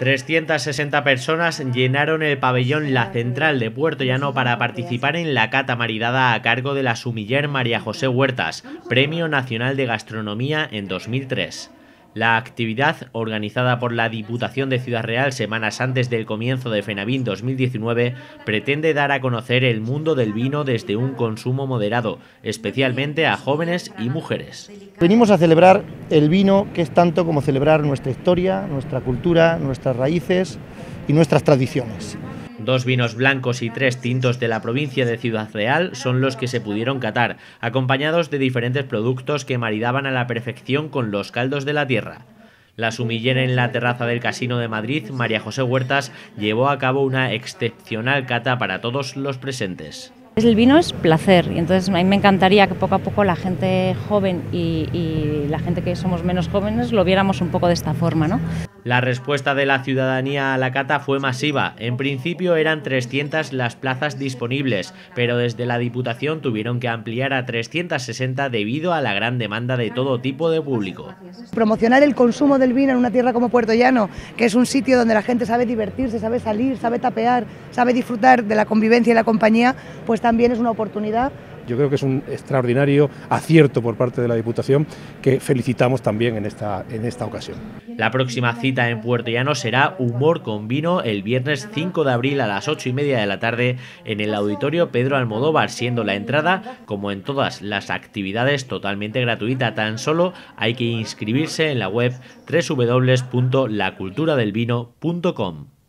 360 personas llenaron el pabellón La Central de Puerto Llano para participar en la cata maridada a cargo de la sumiller María José Huertas, Premio Nacional de Gastronomía en 2003. La actividad, organizada por la Diputación de Ciudad Real semanas antes del comienzo de FENAVIN 2019, pretende dar a conocer el mundo del vino desde un consumo moderado, especialmente a jóvenes y mujeres. Venimos a celebrar el vino, que es tanto como celebrar nuestra historia, nuestra cultura, nuestras raíces y nuestras tradiciones. Dos vinos blancos y tres tintos de la provincia de Ciudad Real son los que se pudieron catar, acompañados de diferentes productos que maridaban a la perfección con los caldos de la tierra. La sumillera en la terraza del Casino de Madrid, María José Huertas, llevó a cabo una excepcional cata para todos los presentes. El vino es placer y entonces a mí me encantaría que poco a poco la gente joven y, y, la gente que somos menos jóvenes lo viéramos un poco de esta forma. ¿no? La respuesta de la ciudadanía a la cata fue masiva. En principio eran 300 las plazas disponibles, pero desde la Diputación tuvieron que ampliar a 360 debido a la gran demanda de todo tipo de público. Promocionar el consumo del vino en una tierra como Puerto Llano, que es un sitio donde la gente sabe divertirse, sabe salir, sabe tapear, sabe disfrutar de la convivencia y la compañía, pues también es una oportunidad yo creo que es un extraordinario acierto por parte de la Diputación que felicitamos también en esta, en esta ocasión. La próxima cita en Puerto Llano será Humor con Vino el viernes 5 de abril a las 8 y media de la tarde en el Auditorio Pedro Almodóvar, siendo la entrada, como en todas las actividades, totalmente gratuita. Tan solo hay que inscribirse en la web www.laculturadelvino.com.